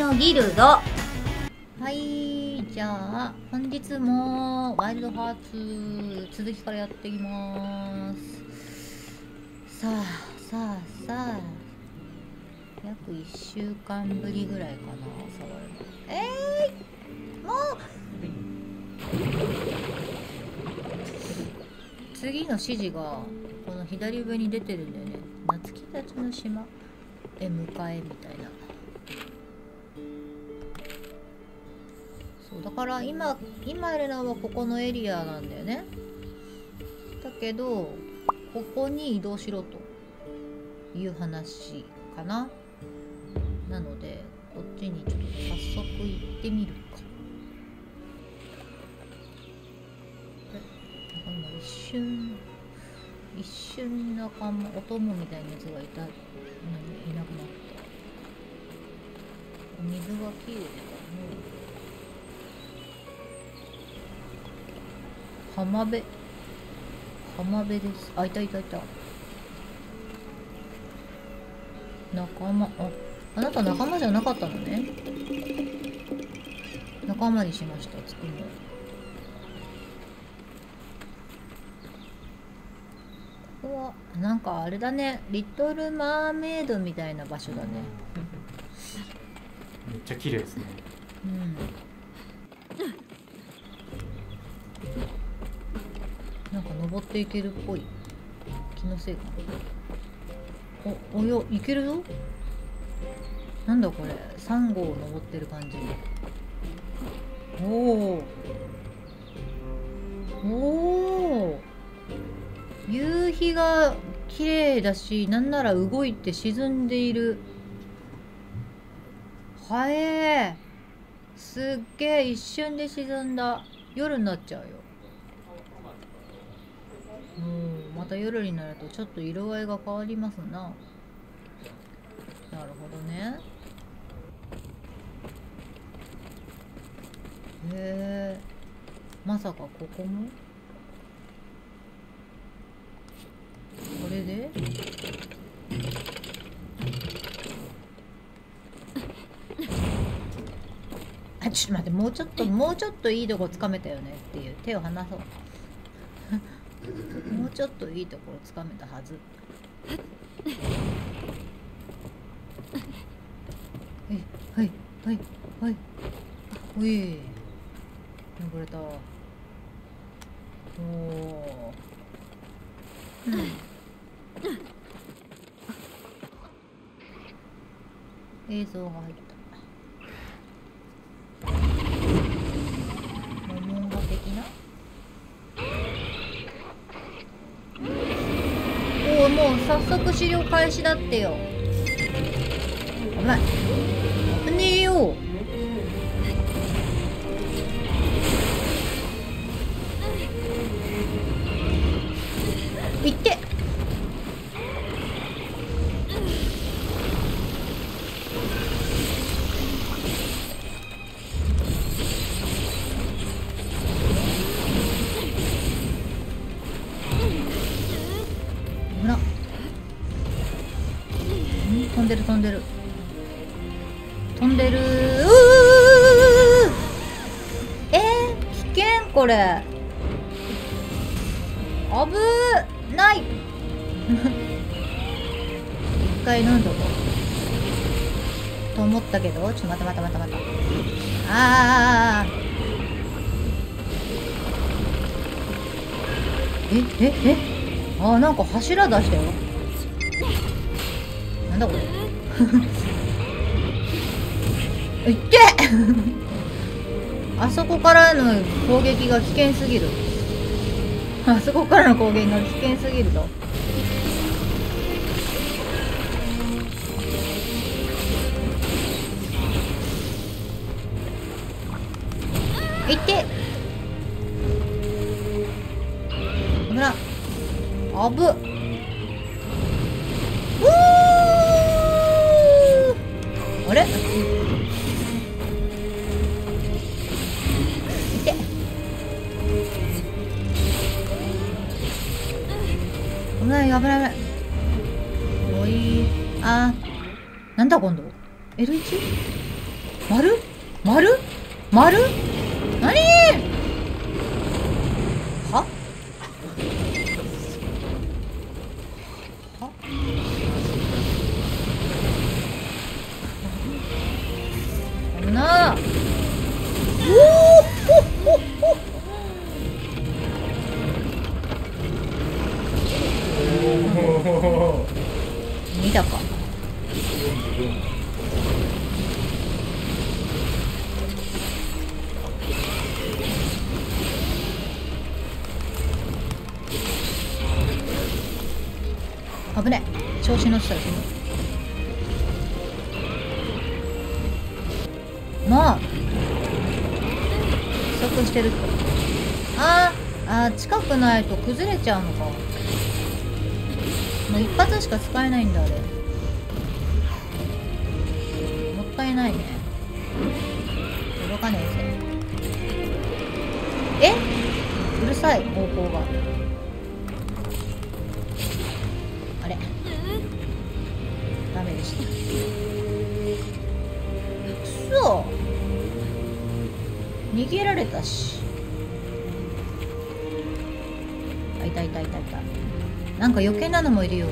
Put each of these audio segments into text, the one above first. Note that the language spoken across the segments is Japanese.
のギルド。はいじゃあ本日もワイルドハーツ続きからやっていきます。さあさあさあ約1週間ぶりぐらいかな触るのえー、もう次の指示がこの左上に出てるんだよね。夏木たちの島へ迎えみたいな。そうだから今今いるのはここのエリアなんだよね。だけどここに移動しろという話かな。なのでこっちにちょっと早速行ってみるか。なんか今一瞬一瞬仲間お供みたいなやつがいた。のにいなくなった。お水がきれいだね浜辺？浜辺です。あいたいたいた。仲間ああなた仲間じゃなかったのね。仲間にしましたつくもここはなんかあれだね。リトルマーメイドみたいな場所だね。めっちゃ綺麗ですね。うんなんか登っていけるっぽい。気のせいか。おおよいけるぞ。なんだこれ。サンゴを登ってる感じ。おおおお夕日が綺麗だしなんなら動いて沈んでいる。はえー。すっげえ一瞬で沈んだ。夜になっちゃうようんまた夜になるとちょっと色合いが変わりますな。なるほどね。へえまさかここも？これで？あちょっと待ってもうちょっともうちょっといいとこつかめたよねっていう。手を離そう。もうちょっといいところつかめたはず。えはいはいはい。おい。登れた。おお、うん。映像が入ったモモンガ的なおおもう早速資料開始だってよ。危ない危ねえよ。いって。危なうん飛んでる飛んでる。飛んでる。うー。えー、危険これ。危ない。一回飲んどこう。と思ったけど。ちょっと待った待った待った待った。あー。えええ？あーなんか柱出したよ。なんだこれ？いってあそこからの攻撃が危険すぎる。あそこからの攻撃が危険すぎるといって危なあぶない危ない危ない。おい。あなんだ今度？L1? 丸？丸？丸？危ねえ。調子乗ってたら死ぬまあ不足してるって。あーあー近くないと崩れちゃうのか。もう一発しか使えないんだあれ。もったいないね。届かねえぜ。え？うるさい方向が。くそ逃げられたし。あいたいたいたいた。なんか余計なのもいるよ。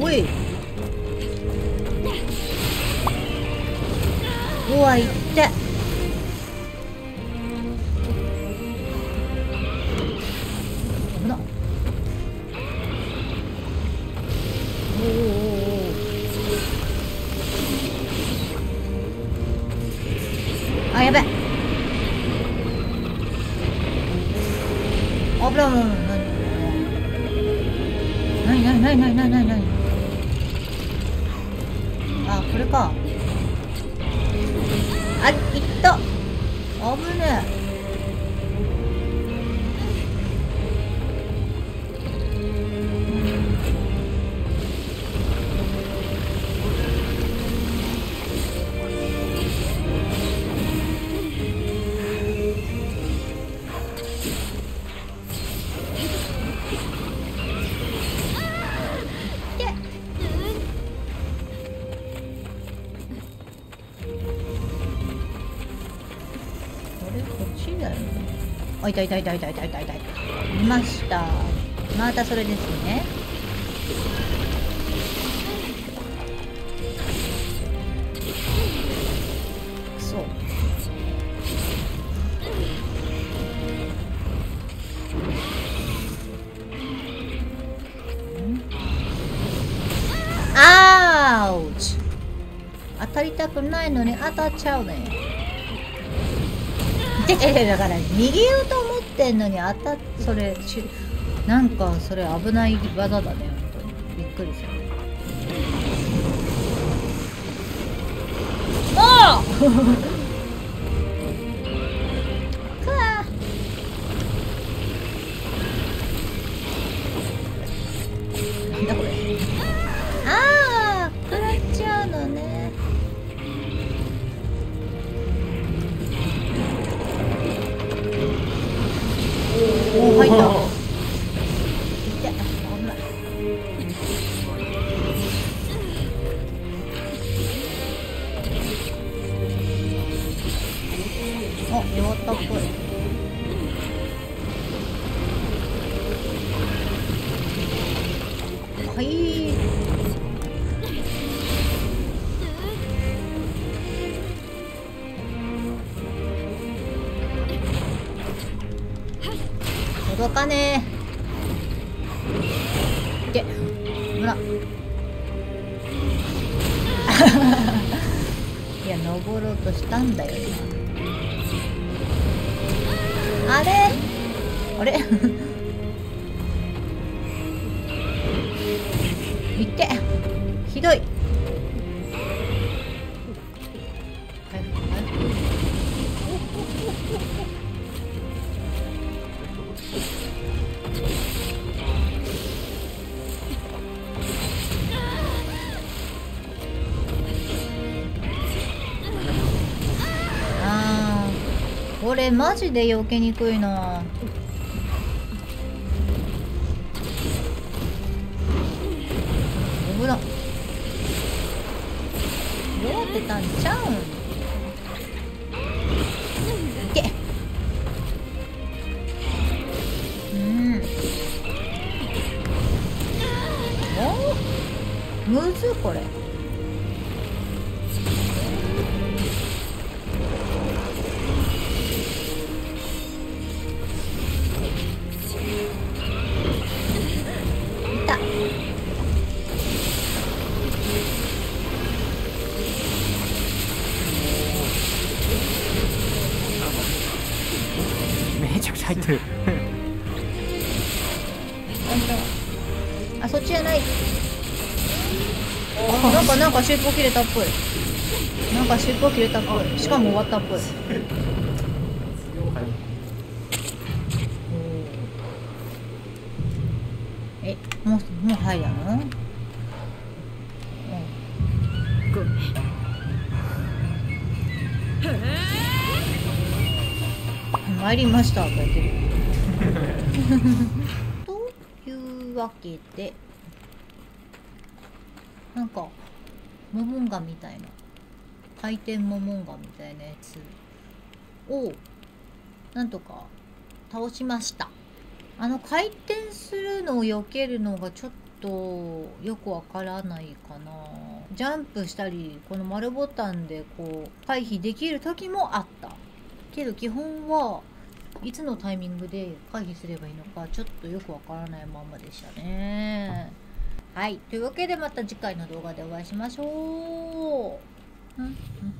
おい。うわいって。危ねえ。あいたいたいたいたいたいたいたいましたまたそれですねそうあーうち当たりたくないのに当たっちゃうねでだから逃げようと思ってんのに当たっそれしなんかそれ危ない技だね本当にびっくりするああ入った。届かねえ。でほら。いや登ろうとしたんだよ。今あれ？あれ？いってひどい。これマジで避けにくいな。危な。弱ってたんちゃうん？いけ。うん。おむずこれ。入ってる。あそっちじゃない。あなんかなんか尻尾切れたっぽい。なんか尻尾切れたっぽい。しかも終わったっぽい。えもうもう入やのう参りましたと言って。るというわけでなんかモモンガみたいな回転モモンガみたいなやつをなんとか倒しました。あの回転するのを避けるのがちょっとよくわからないかな。ジャンプしたりこの丸ボタンでこう回避できる時もあった。けど基本はいつのタイミングで回避すればいいのかちょっとよくわからないままでしたね。はい。というわけでまた次回の動画でお会いしましょう。うん。うん。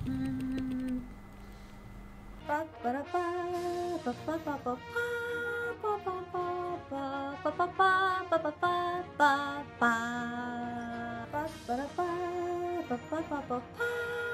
うん。パッパラパーパッパパパパーパパパパパパパパパパパパパパッパラパーパッパパパパー